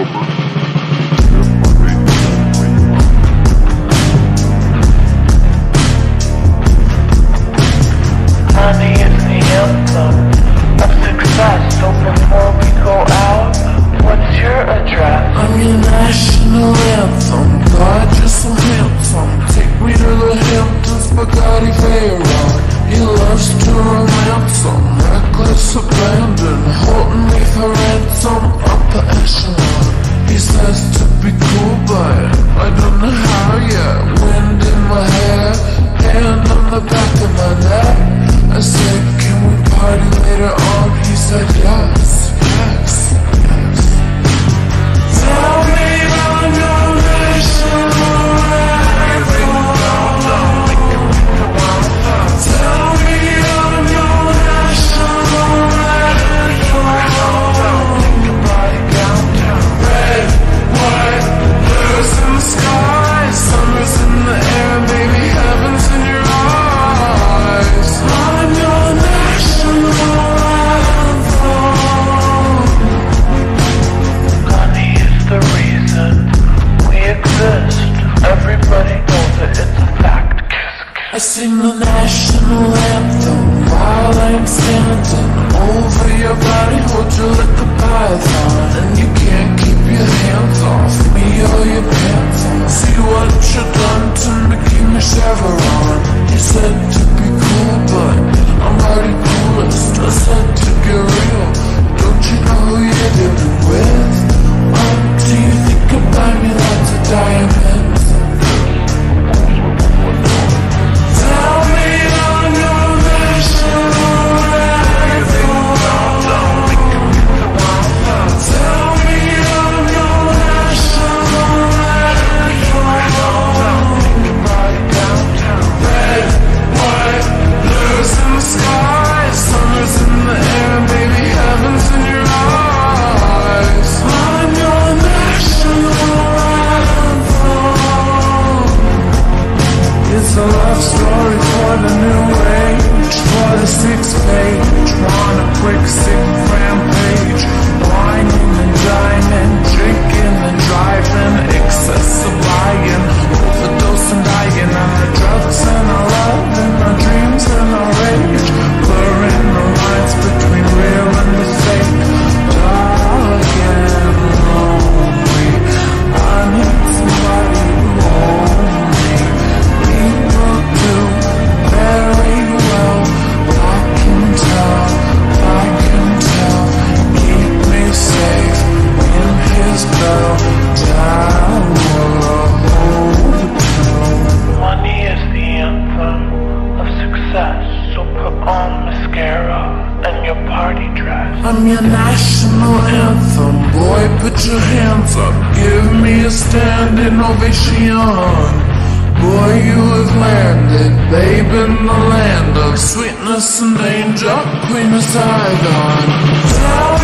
Money is the anthem of success, so before we go out, what's your address? I'm your national anthem, God, you're so handsome. Take me to the Hamptons, Bugatti Veyron. He loves to ransom, reckless abandon, holding me for ransom, upper echelon these signs to be cool, but I don't know how yet. Wind in my hair, hand on the back of my neck. I said, can we party later on? He said, yeah. single national anthem. Put on mascara and your party dress. I'm your national anthem, boy, put your hands up. Give me a standing ovation. Boy, you have landed, babe, in the land of sweetness and danger, Queen of Saigon.